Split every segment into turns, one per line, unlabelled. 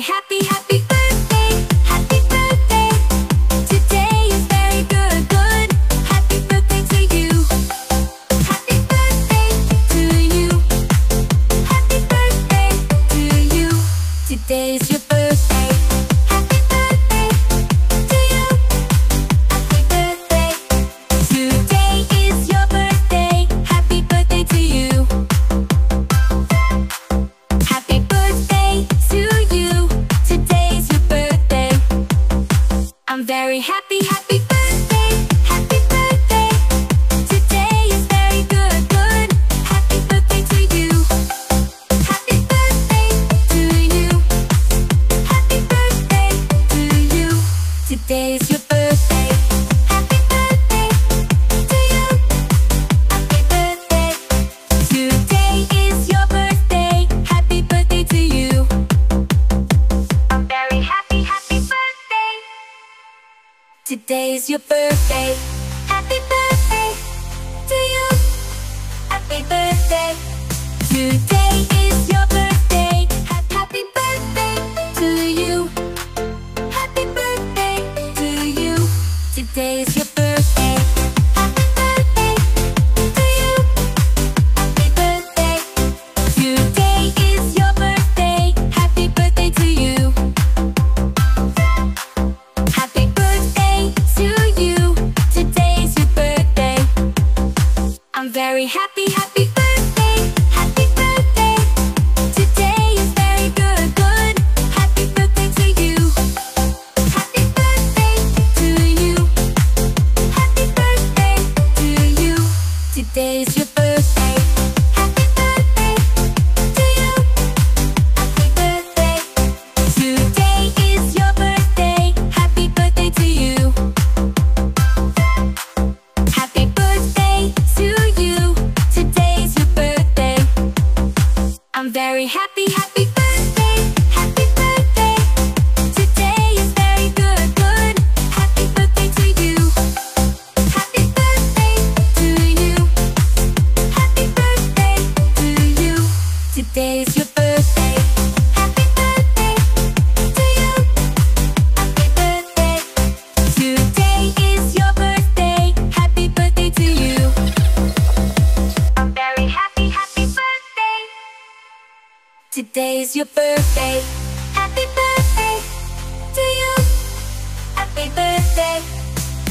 Happy, Today's your birthday.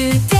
Today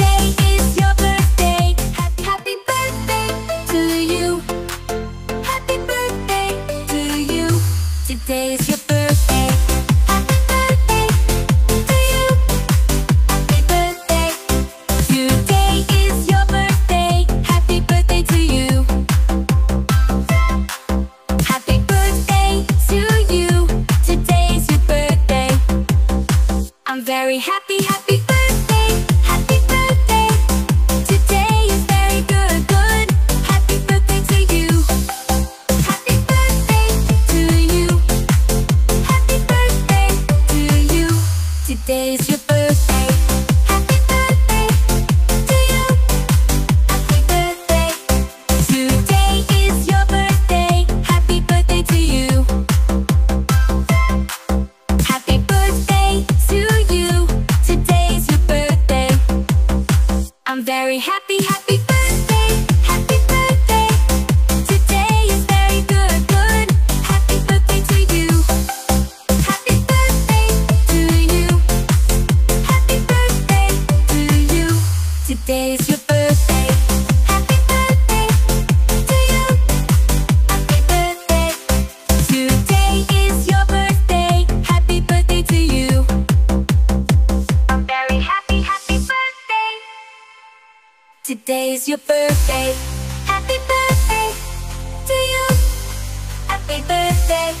happy birthday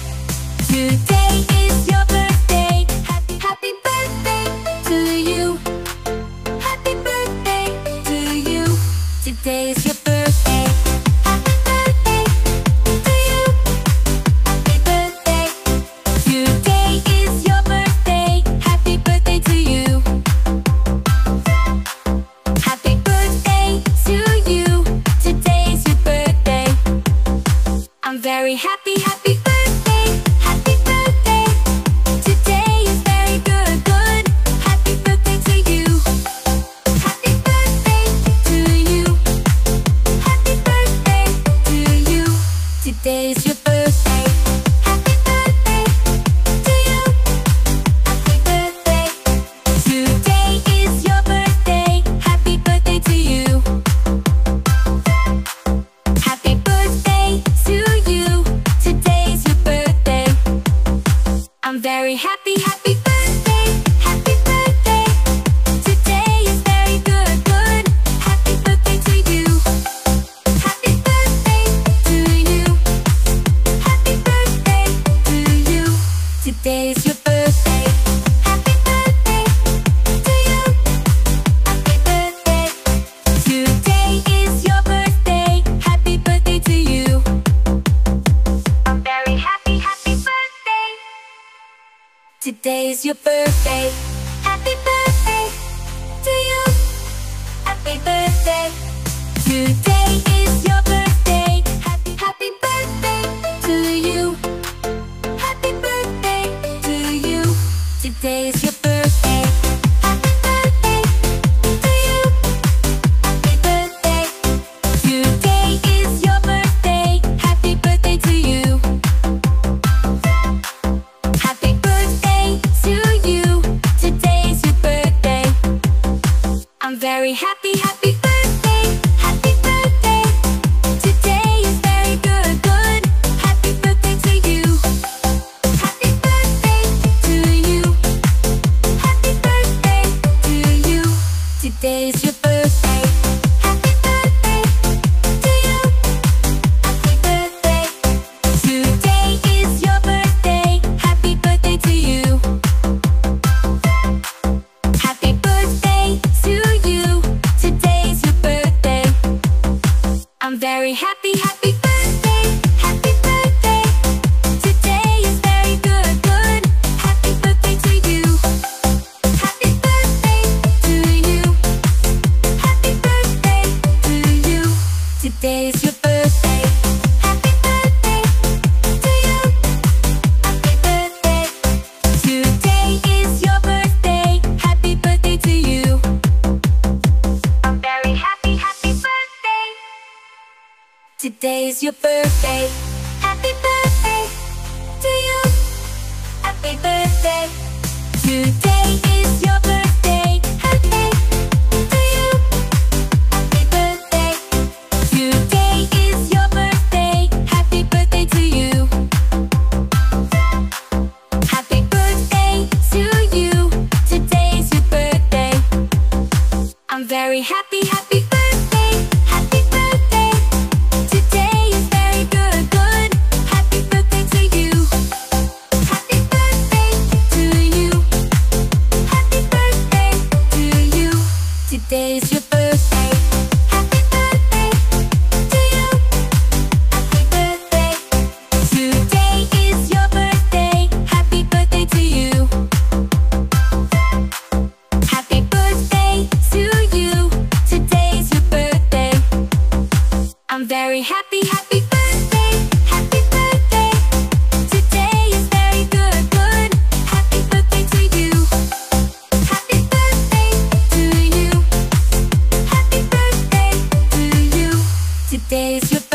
today. your birthday. Happy birthday to you. Happy birthday today. this. is your birthday. Happy birthday to you. Happy birthday. Today is your birthday. Happy to you. Happy birthday. Today is your birthday. I'm very happy, happy. days